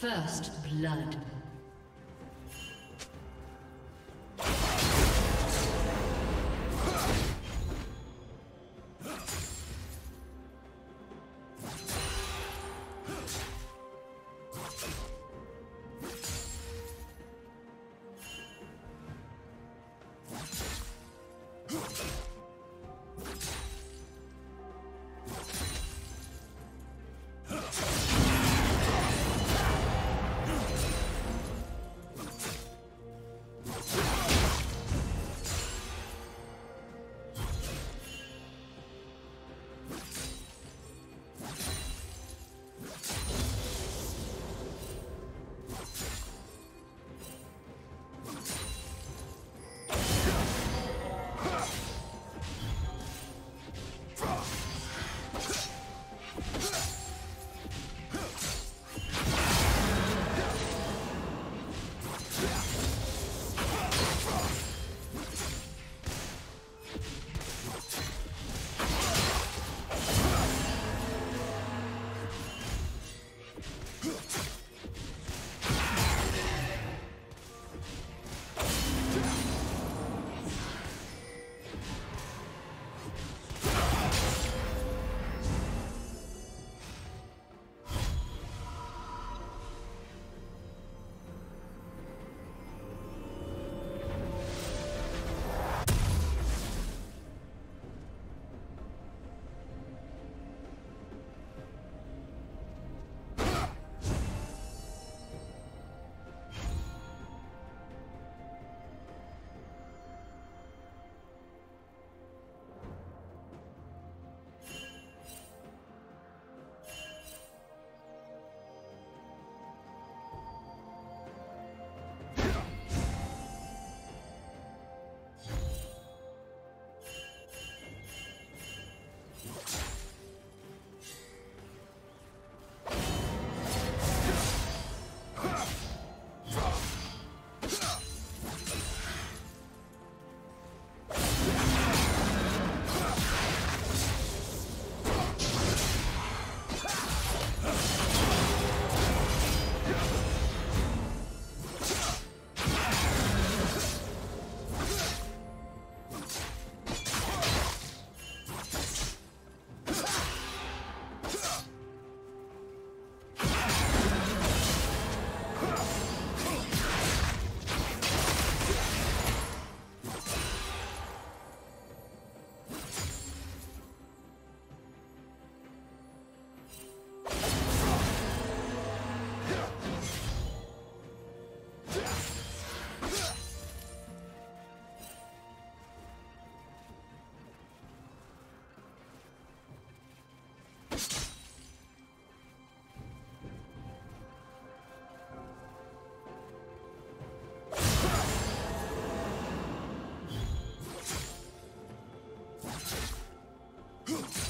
First blood. Huh?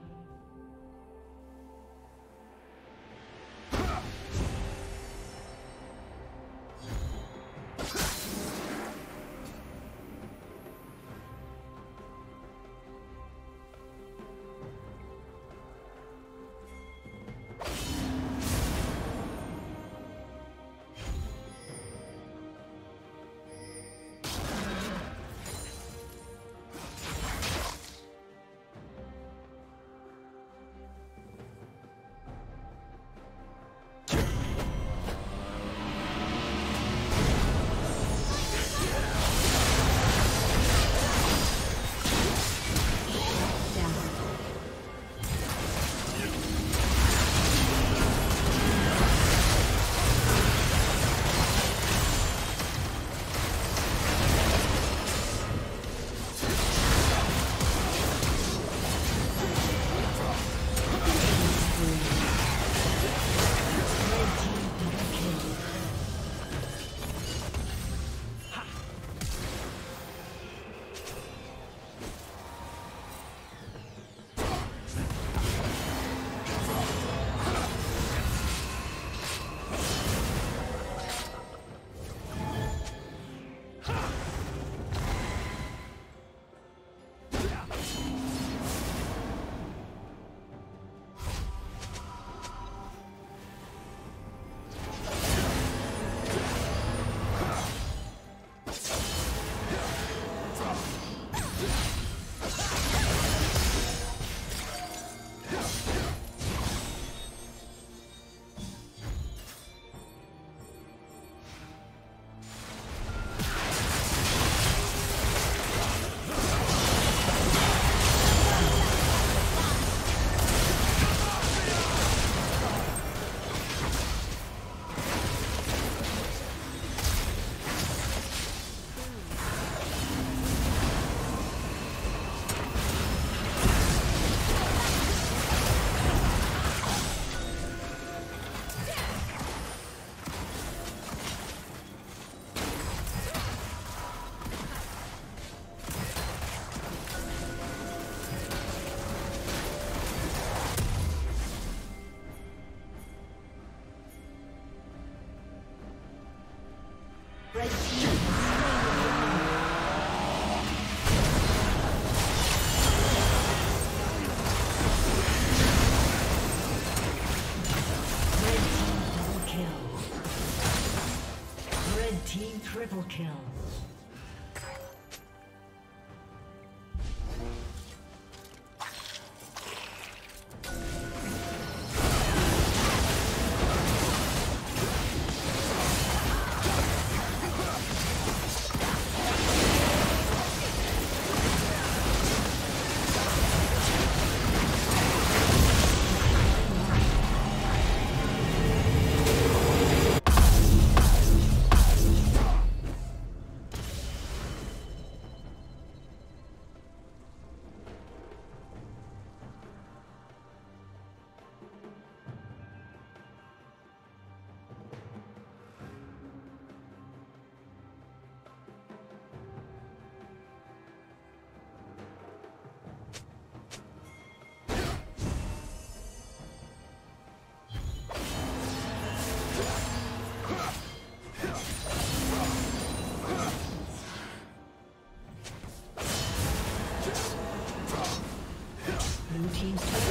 kill. Triple kill.